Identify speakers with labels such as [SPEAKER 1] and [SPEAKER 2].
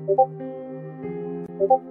[SPEAKER 1] 오버 오버